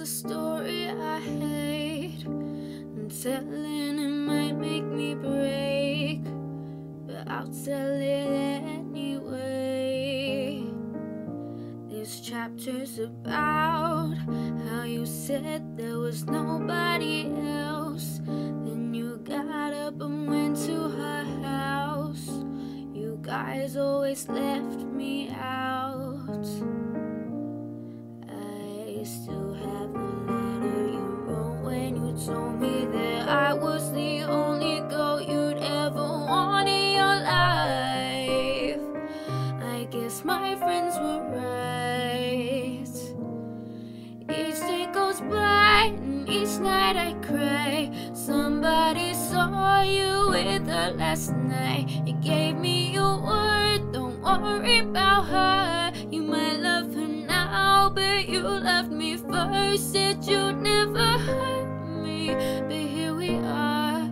a story I hate. And telling it might make me break. But I'll tell it anyway. This chapter's about how you said there was nobody else. Then you got up and went to her house. You guys always left me out. Still have the letter you wrote when you told me that I was the only girl you'd ever want in your life. I guess my friends were right. Each day goes by and each night I cry. Somebody saw you with her last night. You gave me your word, don't worry about her. First. Said you'd never hurt me, but here we are.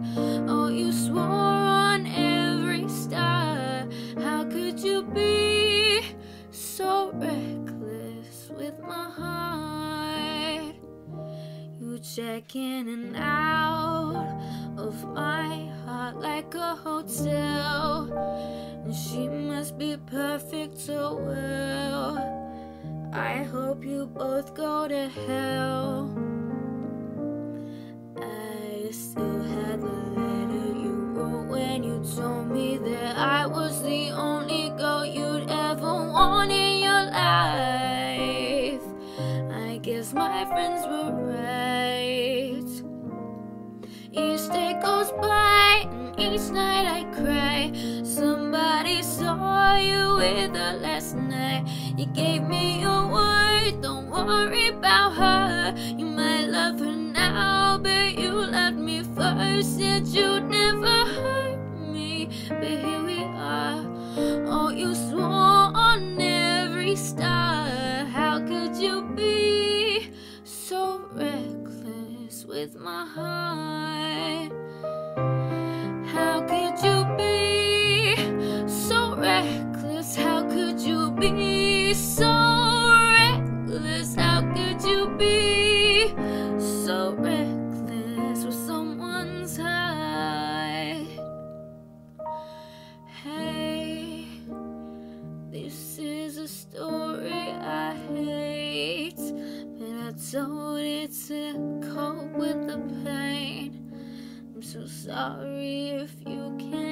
Oh, you swore on every star. How could you be so reckless with my heart? You check in and out of my heart like a hotel. And she must be perfect so well. I hope you both go to hell. I still have the letter you wrote when you told me that I was the only girl you'd ever want in your life. I guess my friends were right. Each day goes by and each night I cry. Saw you with her last night. You gave me your word, don't worry about her. You might love her now, but you loved me first. Said you'd never hurt me, but here we are. Oh, you swore on every star. How could you be so reckless with my heart? Be so reckless? How could you be so reckless with someone's heart? Hey, this is a story I hate, but I told it to cope with the pain. I'm so sorry if you can't.